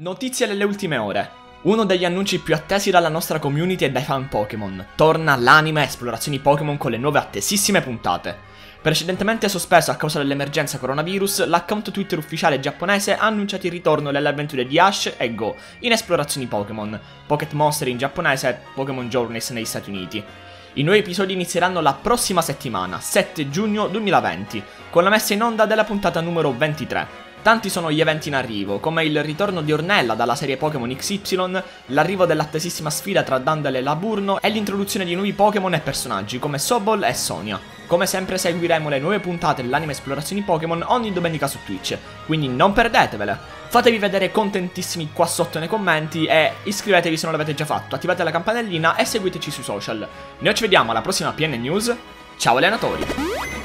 Notizie delle ultime ore. Uno degli annunci più attesi dalla nostra community e dai fan Pokémon. Torna l'anime Esplorazioni Pokémon con le nuove attesissime puntate. Precedentemente sospeso a causa dell'emergenza coronavirus, l'account Twitter ufficiale giapponese ha annunciato il ritorno delle avventure di Ash e Go in Esplorazioni Pokémon, Pocket Monster in giapponese e Pokémon Journeys negli Stati Uniti. I nuovi episodi inizieranno la prossima settimana, 7 giugno 2020, con la messa in onda della puntata numero 23. Tanti sono gli eventi in arrivo, come il ritorno di Ornella dalla serie Pokémon XY, l'arrivo dell'attesissima sfida tra Dandel e Laburno e l'introduzione di nuovi Pokémon e personaggi come Sobol e Sonia. Come sempre seguiremo le nuove puntate dell'anime Esplorazioni Pokémon ogni domenica su Twitch, quindi non perdetevele! Fatevi vedere contentissimi qua sotto nei commenti e iscrivetevi se non l'avete già fatto, attivate la campanellina e seguiteci sui social. Noi ci vediamo alla prossima PN News, ciao allenatori!